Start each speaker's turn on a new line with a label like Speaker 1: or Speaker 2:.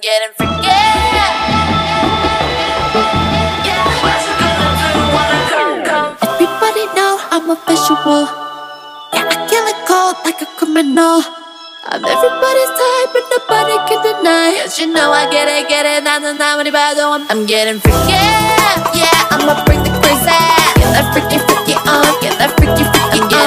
Speaker 1: forget and forget.
Speaker 2: Everybody know I'm a visual. Yeah, I kill it cold like a criminal. I'm everybody's type, but nobody can deny.
Speaker 1: Cause you know I get it, get it. 나는 아무리 봐도 I'm, I'm getting freaky. Yeah, I'ma bring the crazy. Get that freaky, freaky on. Get that freaky, freaky. on